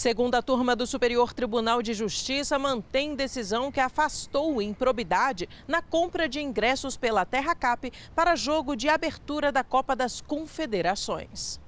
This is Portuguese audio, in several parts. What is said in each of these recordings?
Segunda turma do Superior Tribunal de Justiça mantém decisão que afastou improbidade na compra de ingressos pela Terra Cap para jogo de abertura da Copa das Confederações.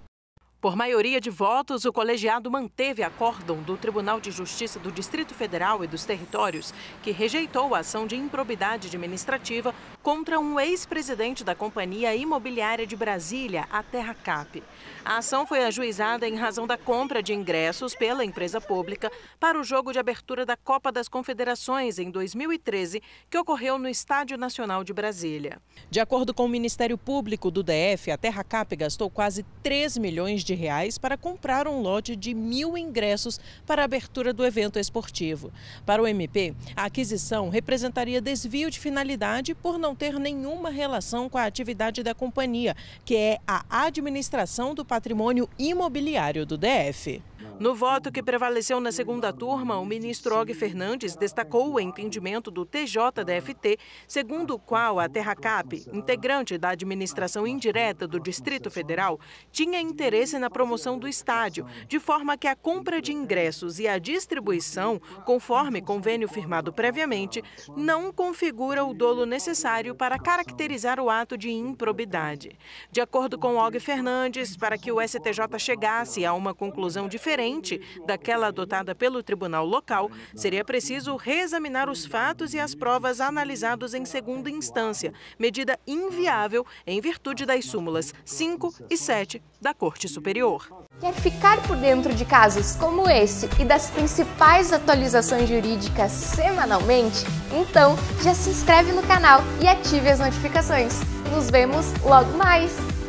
Por maioria de votos, o colegiado manteve acórdão do Tribunal de Justiça do Distrito Federal e dos Territórios, que rejeitou a ação de improbidade administrativa contra um ex-presidente da Companhia Imobiliária de Brasília, a Terra Cap. A ação foi ajuizada em razão da compra de ingressos pela empresa pública para o jogo de abertura da Copa das Confederações em 2013, que ocorreu no Estádio Nacional de Brasília. De acordo com o Ministério Público do DF, a Terra Cap gastou quase 3 milhões de de reais para comprar um lote de mil ingressos para a abertura do evento esportivo. Para o MP, a aquisição representaria desvio de finalidade por não ter nenhuma relação com a atividade da companhia, que é a administração do patrimônio imobiliário do DF. No voto que prevaleceu na segunda turma, o ministro Og Fernandes destacou o entendimento do TJDFT, segundo o qual a Terracap, integrante da administração indireta do Distrito Federal, tinha interesse na promoção do estádio, de forma que a compra de ingressos e a distribuição, conforme convênio firmado previamente, não configura o dolo necessário para caracterizar o ato de improbidade. De acordo com Og Fernandes, para que o STJ chegasse a uma conclusão diferente, daquela adotada pelo tribunal local, seria preciso reexaminar os fatos e as provas analisados em segunda instância, medida inviável em virtude das súmulas 5 e 7 da Corte Superior. Quer ficar por dentro de casos como esse e das principais atualizações jurídicas semanalmente? Então, já se inscreve no canal e ative as notificações. Nos vemos logo mais!